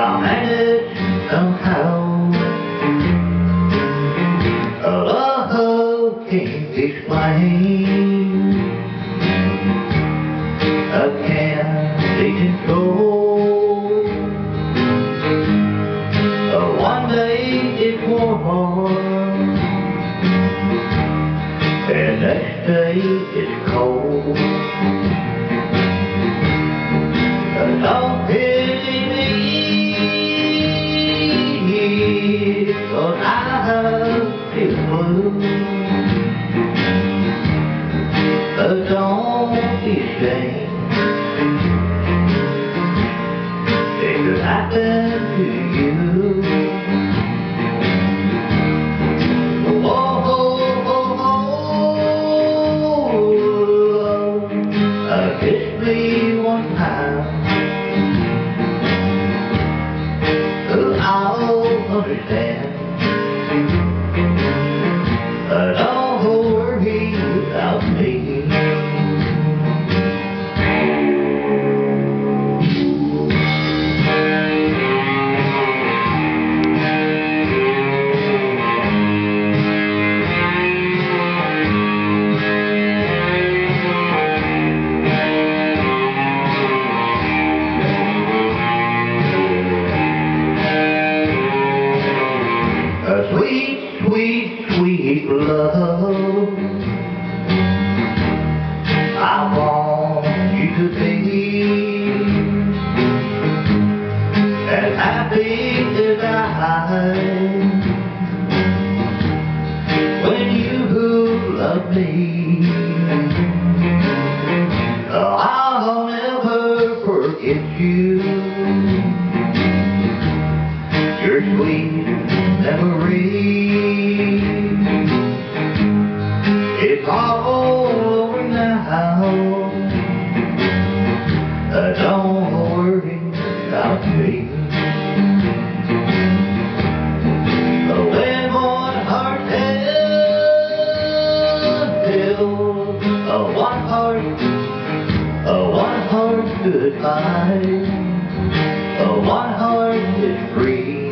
I'm headed somehow. Love can't explain. I can't control. One day it won't. And next day it's cold. And I'll but don't It could happen to you. Oh, me one time. I'll understand I want you to be as happy as I when you love me. Oh, I'll never forget you your sweet memory. Goodbye. Uh, one heart is free.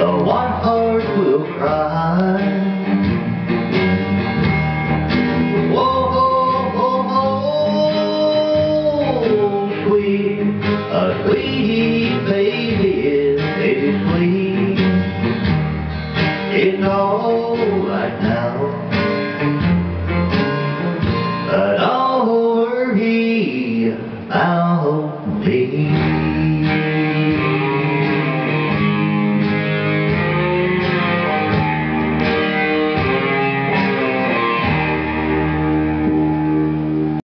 Uh, one heart will cry. Oh, oh, oh, sweet, uh, sweet baby, now. Worry about